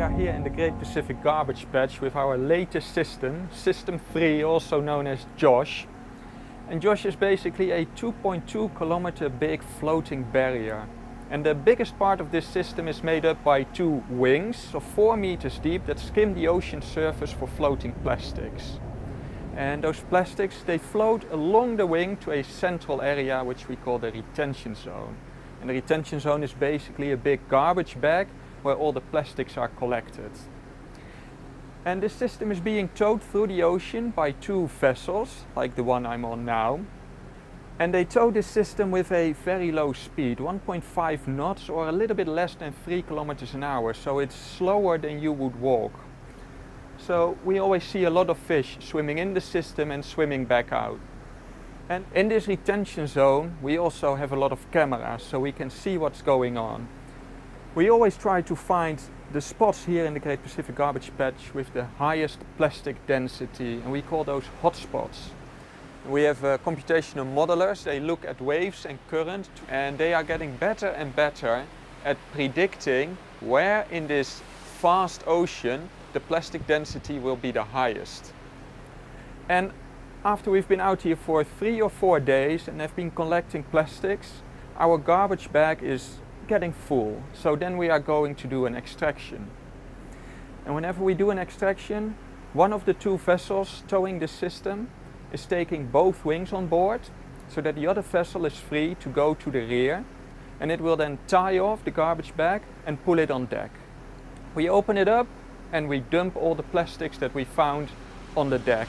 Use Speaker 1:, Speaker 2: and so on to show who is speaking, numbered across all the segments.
Speaker 1: we are here in the Great Pacific Garbage Patch with our latest system, System 3, also known as JOSH. And JOSH is basically a 2.2 kilometer big floating barrier. And the biggest part of this system is made up by two wings of 4 meters deep that skim the ocean surface for floating plastics. And those plastics, they float along the wing to a central area which we call the retention zone. And the retention zone is basically a big garbage bag where all the plastics are collected. And this system is being towed through the ocean by two vessels, like the one I'm on now. And they tow this system with a very low speed, 1.5 knots or a little bit less than 3 kilometers an hour, so it's slower than you would walk. So we always see a lot of fish swimming in the system and swimming back out. And in this retention zone we also have a lot of cameras so we can see what's going on. We always try to find the spots here in the Great Pacific Garbage Patch with the highest plastic density and we call those hotspots. We have uh, computational modelers, they look at waves and current and they are getting better and better at predicting where in this vast ocean the plastic density will be the highest. And after we've been out here for three or four days and have been collecting plastics, our garbage bag is getting full. So then we are going to do an extraction. And whenever we do an extraction, one of the two vessels towing the system is taking both wings on board so that the other vessel is free to go to the rear and it will then tie off the garbage bag and pull it on deck. We open it up and we dump all the plastics that we found on the deck.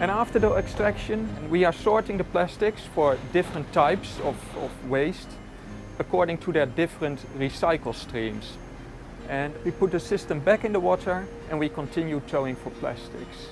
Speaker 1: And after the extraction, we are sorting the plastics for different types of, of waste according to their different recycle streams. And we put the system back in the water and we continue towing for plastics.